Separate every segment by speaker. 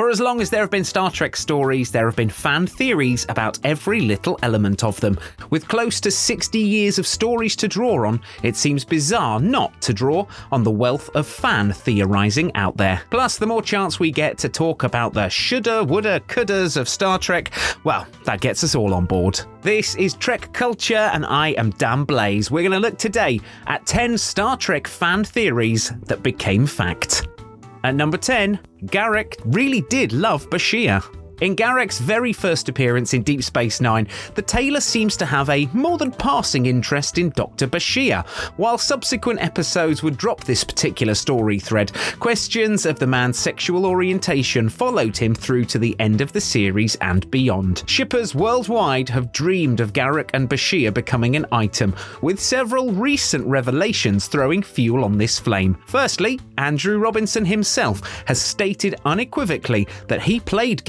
Speaker 1: For as long as there have been Star Trek stories, there have been fan theories about every little element of them. With close to 60 years of stories to draw on, it seems bizarre not to draw on the wealth of fan theorizing out there. Plus, the more chance we get to talk about the shoulda, woulda, couldas of Star Trek, well, that gets us all on board. This is Trek Culture, and I am Dan Blaze. We're going to look today at 10 Star Trek fan theories that became fact. At number 10, Garak really did love Bashir. In Garak's very first appearance in Deep Space Nine, the Tailor seems to have a more than passing interest in Dr. Bashir, while subsequent episodes would drop this particular story thread. Questions of the man's sexual orientation followed him through to the end of the series and beyond. Shippers worldwide have dreamed of Garak and Bashir becoming an item, with several recent revelations throwing fuel on this flame. Firstly, Andrew Robinson himself has stated unequivocally that he played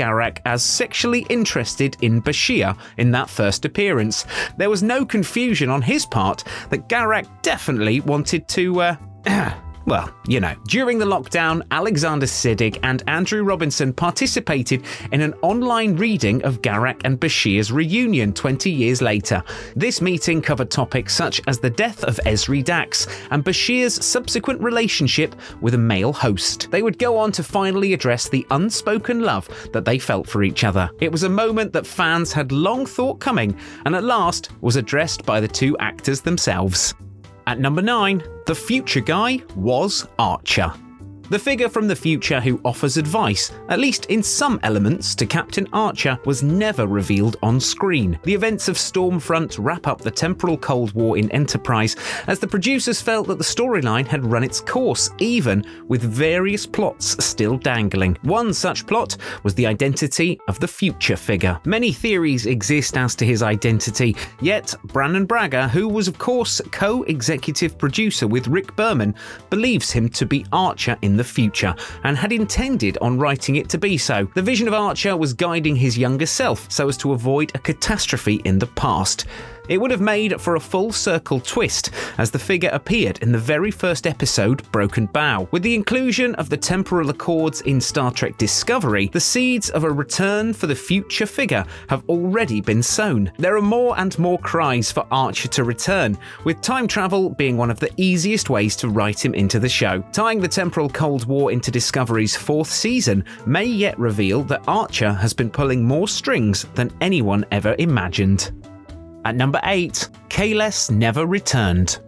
Speaker 1: As sexually interested in Bashir in that first appearance. There was no confusion on his part that Garak definitely wanted to, uh, Well, you know, during the lockdown, Alexander Siddig and Andrew Robinson participated in an online reading of Garak and Bashir's reunion 20 years later. This meeting covered topics such as the death of Ezri Dax and Bashir's subsequent relationship with a male host. They would go on to finally address the unspoken love that they felt for each other. It was a moment that fans had long thought coming and at last was addressed by the two actors themselves. At number 9, the future guy was Archer the figure from the future who offers advice, at least in some elements, to Captain Archer was never revealed on screen. The events of Stormfront wrap up the temporal Cold War in Enterprise, as the producers felt that the storyline had run its course, even with various plots still dangling. One such plot was the identity of the future figure. Many theories exist as to his identity, yet Brannon Braga, who was of course co-executive producer with Rick Berman, believes him to be Archer in the the future and had intended on writing it to be so. The vision of Archer was guiding his younger self so as to avoid a catastrophe in the past. It would have made for a full circle twist as the figure appeared in the very first episode, Broken Bow. With the inclusion of the temporal accords in Star Trek Discovery, the seeds of a return for the future figure have already been sown. There are more and more cries for Archer to return, with time travel being one of the easiest ways to write him into the show. Tying the temporal Cold War into Discovery's fourth season may yet reveal that Archer has been pulling more strings than anyone ever imagined. At number 8, Kahless never returned.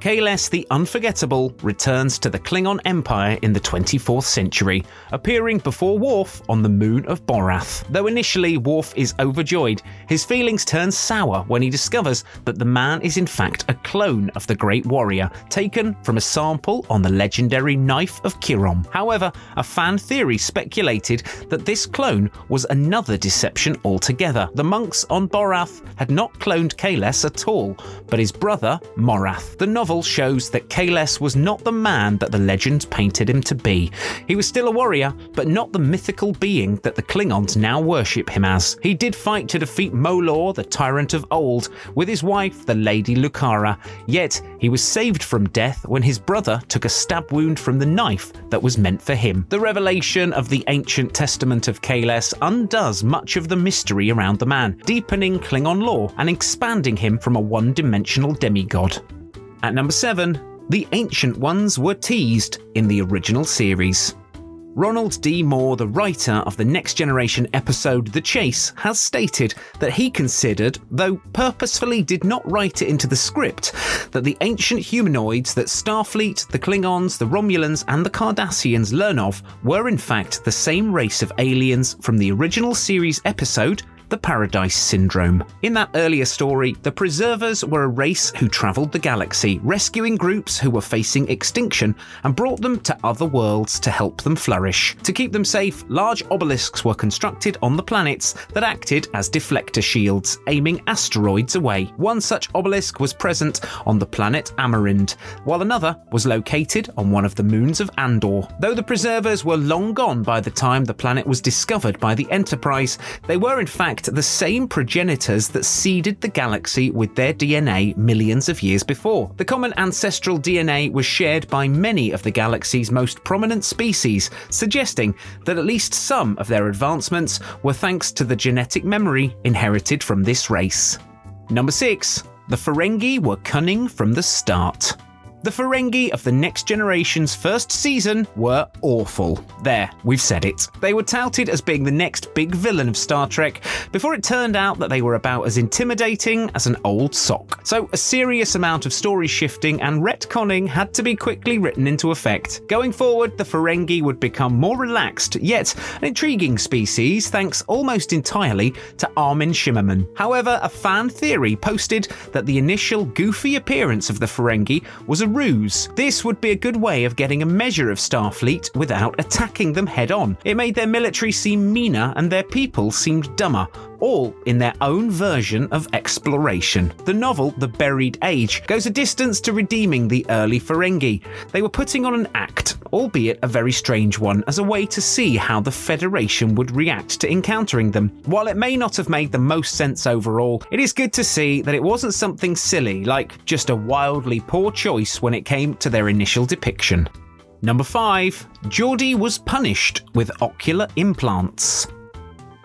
Speaker 1: Kahless the Unforgettable returns to the Klingon Empire in the 24th century, appearing before Worf on the moon of Boreth. Though initially Worf is overjoyed, his feelings turn sour when he discovers that the man is in fact a clone of the Great Warrior, taken from a sample on the legendary Knife of Kirom. However, a fan theory speculated that this clone was another deception altogether. The monks on Boreth had not cloned Kahless at all, but his brother, Morath. The novel novel shows that Kahless was not the man that the legends painted him to be. He was still a warrior, but not the mythical being that the Klingons now worship him as. He did fight to defeat Molor, the tyrant of old, with his wife, the Lady Lukara, yet he was saved from death when his brother took a stab wound from the knife that was meant for him. The revelation of the ancient testament of Kahless undoes much of the mystery around the man, deepening Klingon lore and expanding him from a one dimensional demigod. At number 7, the Ancient Ones were teased in the original series. Ronald D. Moore, the writer of the Next Generation episode The Chase, has stated that he considered, though purposefully did not write it into the script, that the ancient humanoids that Starfleet, the Klingons, the Romulans, and the Cardassians learn of were in fact the same race of aliens from the original series episode the Paradise Syndrome. In that earlier story, the Preservers were a race who travelled the galaxy, rescuing groups who were facing extinction and brought them to other worlds to help them flourish. To keep them safe, large obelisks were constructed on the planets that acted as deflector shields, aiming asteroids away. One such obelisk was present on the planet Amerind, while another was located on one of the moons of Andor. Though the Preservers were long gone by the time the planet was discovered by the Enterprise, they were in fact fact the same progenitors that seeded the galaxy with their DNA millions of years before. The common ancestral DNA was shared by many of the galaxy's most prominent species, suggesting that at least some of their advancements were thanks to the genetic memory inherited from this race. Number 6. The Ferengi were cunning from the start. The Ferengi of the Next Generation's first season were awful. There, we've said it. They were touted as being the next big villain of Star Trek before it turned out that they were about as intimidating as an old sock. So, a serious amount of story shifting and retconning had to be quickly written into effect. Going forward, the Ferengi would become more relaxed, yet an intriguing species thanks almost entirely to Armin Shimerman. However, a fan theory posted that the initial goofy appearance of the Ferengi was a ruse. This would be a good way of getting a measure of Starfleet without attacking them head on. It made their military seem meaner and their people seemed dumber, all in their own version of exploration. The novel, The Buried Age, goes a distance to redeeming the early Ferengi. They were putting on an act, albeit a very strange one, as a way to see how the Federation would react to encountering them. While it may not have made the most sense overall, it is good to see that it wasn't something silly, like just a wildly poor choice when it came to their initial depiction. Number 5. Geordi was punished with ocular implants.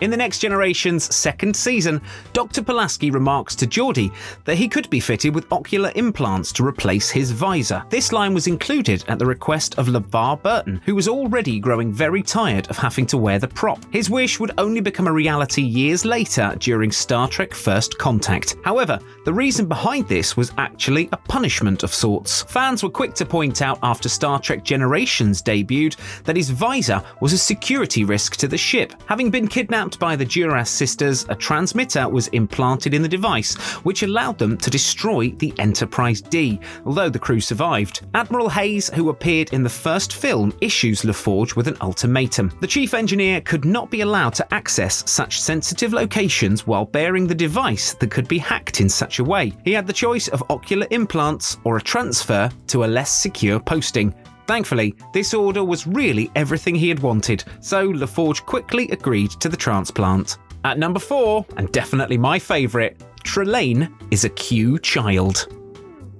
Speaker 1: In the Next Generation's second season, Dr. Pulaski remarks to Geordi that he could be fitted with ocular implants to replace his visor. This line was included at the request of LeVar Burton, who was already growing very tired of having to wear the prop. His wish would only become a reality years later during Star Trek First Contact. However, the reason behind this was actually a punishment of sorts. Fans were quick to point out after Star Trek Generations debuted that his visor was a security risk to the ship. Having been kidnapped by the Duras sisters, a transmitter was implanted in the device, which allowed them to destroy the Enterprise D, although the crew survived. Admiral Hayes, who appeared in the first film, issues LaForge with an ultimatum. The chief engineer could not be allowed to access such sensitive locations while bearing the device that could be hacked in such a way. He had the choice of ocular implants or a transfer to a less secure posting. Thankfully, this order was really everything he had wanted, so LaForge quickly agreed to the transplant. At number 4, and definitely my favourite, Trelane is a Q child.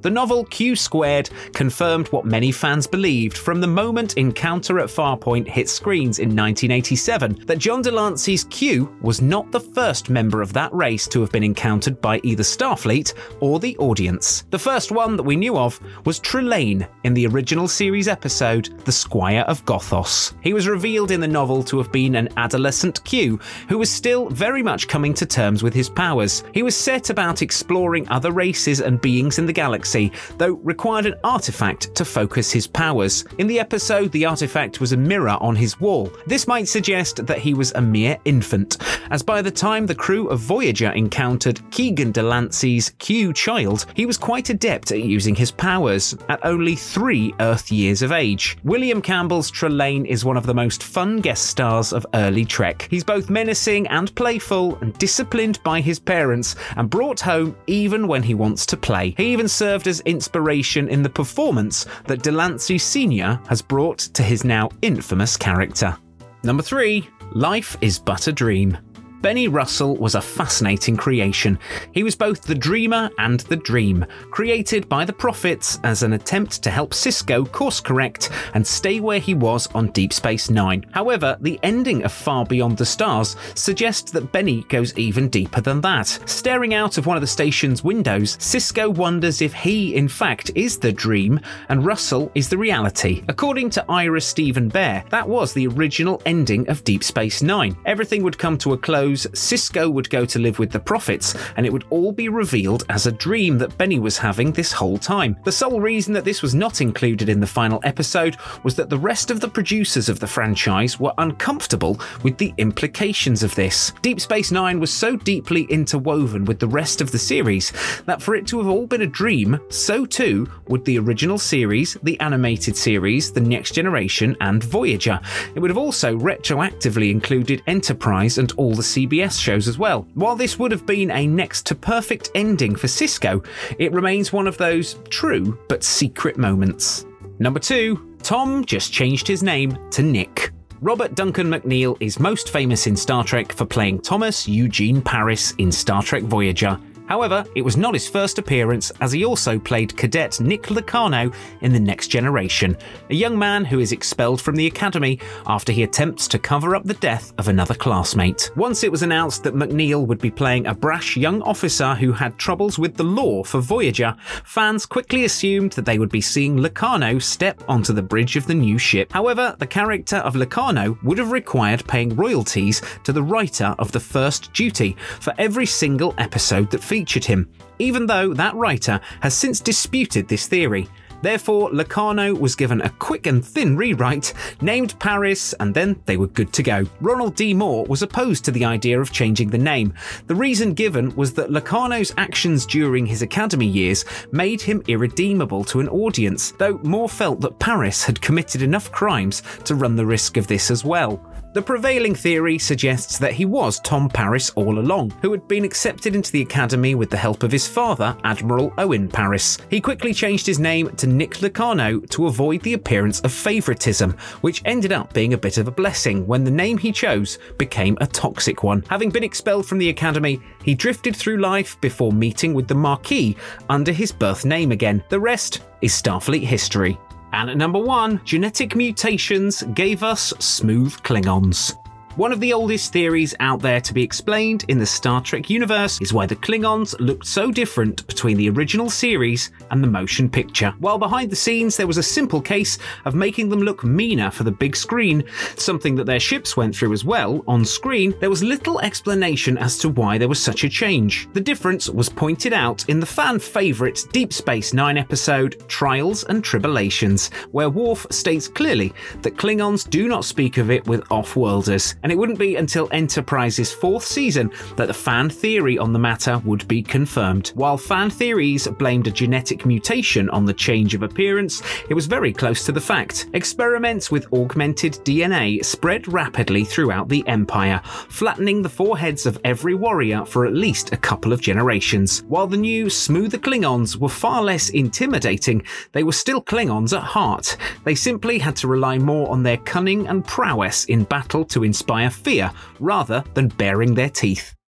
Speaker 1: The novel Q Squared confirmed what many fans believed from the moment Encounter at Farpoint hit screens in 1987 that John de Lancie's Q was not the first member of that race to have been encountered by either Starfleet or the audience. The first one that we knew of was Trelane in the original series episode The Squire of Gothos. He was revealed in the novel to have been an adolescent Q who was still very much coming to terms with his powers. He was set about exploring other races and beings in the galaxy galaxy, though required an artifact to focus his powers. In the episode, the artifact was a mirror on his wall. This might suggest that he was a mere infant, as by the time the crew of Voyager encountered Keegan de Lancie's Q child, he was quite adept at using his powers, at only three Earth years of age. William Campbell's Trelane is one of the most fun guest stars of early Trek. He's both menacing and playful, and disciplined by his parents, and brought home even when he wants to play. He even served served as inspiration in the performance that de Lancie Sr. has brought to his now infamous character. Number 3 Life is But a Dream. Benny Russell was a fascinating creation. He was both the dreamer and the dream, created by the prophets as an attempt to help Sisko course correct and stay where he was on Deep Space Nine. However, the ending of Far Beyond the Stars suggests that Benny goes even deeper than that. Staring out of one of the station's windows, Sisko wonders if he, in fact, is the dream and Russell is the reality. According to Ira Steven Behr, that was the original ending of Deep Space Nine. Everything would come to a close Sisko would go to live with the prophets, and it would all be revealed as a dream that Benny was having this whole time. The sole reason that this was not included in the final episode was that the rest of the producers of the franchise were uncomfortable with the implications of this. Deep Space Nine was so deeply interwoven with the rest of the series that for it to have all been a dream, so too would the original series, the animated series, The Next Generation, and Voyager. It would have also retroactively included Enterprise and all the CBS shows as well. While this would have been a next to perfect ending for Sisko, it remains one of those true but secret moments. Number 2, Tom just changed his name to Nick. Robert Duncan McNeill is most famous in Star Trek for playing Thomas Eugene Paris in Star Trek Voyager However, it was not his first appearance, as he also played Cadet Nick Locarno in The Next Generation, a young man who is expelled from the Academy after he attempts to cover up the death of another classmate. Once it was announced that McNeill would be playing a brash young officer who had troubles with the law for Voyager, fans quickly assumed that they would be seeing Locarno step onto the bridge of the new ship. However, the character of Locarno would have required paying royalties to the writer of the first duty for every single episode that featured him, even though that writer has since disputed this theory. Therefore, Locarno was given a quick and thin rewrite, named Paris, and then they were good to go. Ronald D. Moore was opposed to the idea of changing the name. The reason given was that Locarno's actions during his academy years made him irredeemable to an audience, though Moore felt that Paris had committed enough crimes to run the risk of this as well. The prevailing theory suggests that he was Tom Paris all along, who had been accepted into the Academy with the help of his father, Admiral Owen Paris. He quickly changed his name to Nick Locarno to avoid the appearance of favouritism, which ended up being a bit of a blessing when the name he chose became a toxic one. Having been expelled from the Academy, he drifted through life before meeting with the Maquis under his birth name again. The rest is Starfleet history. And at number one, genetic mutations gave us smooth Klingons. One of the oldest theories out there to be explained in the Star Trek universe is why the Klingons looked so different between the original series and the motion picture. While behind the scenes there was a simple case of making them look meaner for the big screen, something that their ships went through as well, on screen, there was little explanation as to why there was such a change. The difference was pointed out in the fan favourite Deep Space Nine episode Trials and Tribulations, where Worf states clearly that Klingons do not speak of it with off-worlders and it wouldn't be until Enterprise's fourth season that the fan theory on the matter would be confirmed. While fan theories blamed a genetic mutation on the change of appearance, it was very close to the fact. Experiments with augmented DNA spread rapidly throughout the Empire, flattening the foreheads of every warrior for at least a couple of generations. While the new, smoother Klingons were far less intimidating, they were still Klingons at heart. They simply had to rely more on their cunning and prowess in battle to inspire inspire fear rather than baring their teeth.